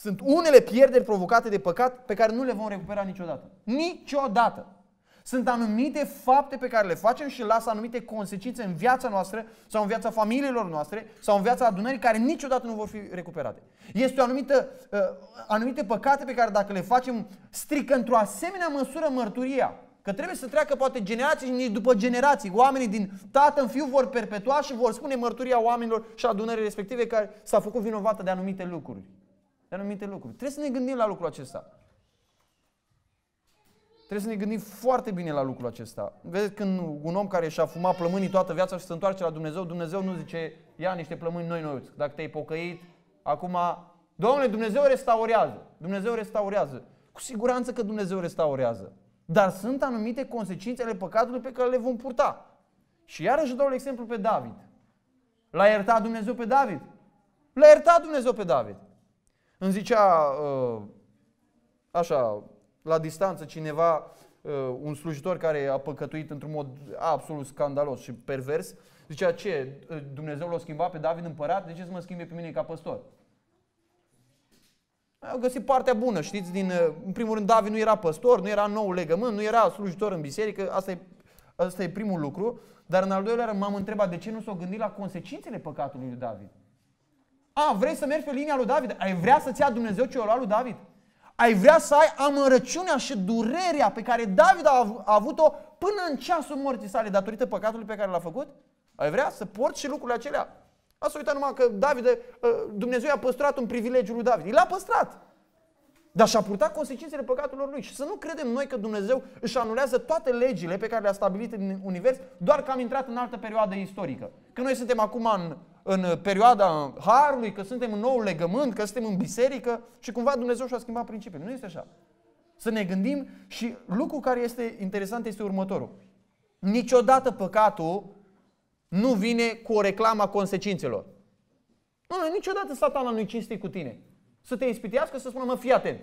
Sunt unele pierderi provocate de păcat pe care nu le vom recupera niciodată. Niciodată. Sunt anumite fapte pe care le facem și lasă anumite consecințe în viața noastră sau în viața familiilor noastre sau în viața adunării care niciodată nu vor fi recuperate. Este o anumită, uh, anumite păcate pe care dacă le facem strică într-o asemenea măsură mărturia. Că trebuie să treacă poate generații și după generații. Oamenii din tată în fiu vor perpetua și vor spune mărturia oamenilor și adunării respective care s-a făcut vinovată de anumite lucruri. De anumite lucruri. Trebuie să ne gândim la lucrul acesta. Trebuie să ne gândim foarte bine la lucrul acesta. Vedeți, când un om care și-a fumat plămânii toată viața și se întoarce la Dumnezeu, Dumnezeu nu zice, ia niște plămâni noi noi, dacă te-ai pocăit, acum, Domnule, Dumnezeu restaurează. Dumnezeu restaurează. Cu siguranță că Dumnezeu restaurează. Dar sunt anumite consecințe ale păcatului pe care le vom purta. Și iarăși dau exemplu pe David. L-a iertat Dumnezeu pe David? L-a iertat Dumnezeu pe David. Îmi zicea, uh, așa, la distanță cineva, uh, un slujitor care a păcătuit într-un mod absolut scandalos și pervers, zicea, ce, Dumnezeu l-a schimbat pe David împărat, de ce să mă schimbe pe mine ca păstor? Au găsit partea bună, știți, din, uh, în primul rând David nu era păstor, nu era nou legământ, nu era slujitor în biserică, asta e, asta e primul lucru, dar în al doilea rând m-am întrebat de ce nu s-au gândit la consecințele păcatului lui David. A, vrei să mergi pe linia lui David? Ai vrea să-ți ia Dumnezeu ce o lui David? Ai vrea să ai amărăciunea și durerea pe care David a avut-o până în ceasul morții sale datorită păcatului pe care l-a făcut? Ai vrea să porți și lucrurile acelea? Asta uita numai că David, ă, Dumnezeu a păstrat un privilegiu lui David. El l-a păstrat. Dar și-a purtat consecințele păcatelor lui. Și să nu credem noi că Dumnezeu își anulează toate legile pe care le-a stabilit în univers doar că am intrat în altă perioadă istorică. Că noi suntem acum în, în perioada Harului, că suntem în nou legământ, că suntem în biserică și cumva Dumnezeu și-a schimbat principiile. Nu este așa. Să ne gândim și lucru care este interesant este următorul. Niciodată păcatul nu vine cu o reclamă a consecințelor. Nu, niciodată satana nu-i cinstit cu tine să te ispitească, să spună, mă, fii atent.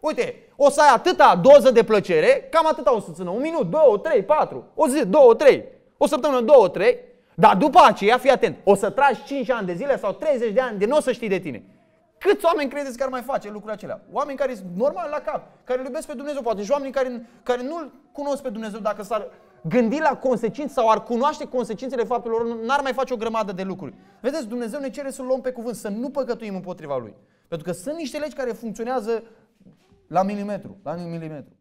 Uite, o să ai atâta doză de plăcere, cam atâta o să țină. Un minut, două, trei, patru, o zi, două, trei, o săptămână, două, trei. Dar după aceea, fii atent, o să tragi 5 ani de zile sau 30 de ani de nu o să știi de tine. Câți oameni credeți că ar mai face lucrurile acelea? Oameni care sunt normal la cap, care îl iubesc pe Dumnezeu, poate și oameni care, care nu-L cunosc pe Dumnezeu dacă s-ar gândi la consecințe sau ar cunoaște consecințele faptelor, n-ar mai face o grămadă de lucruri. Vedeți, Dumnezeu ne cere să luăm pe cuvânt, să nu păcătuim împotriva Lui. Pentru că sunt niște legi care funcționează la milimetru, la milimetru.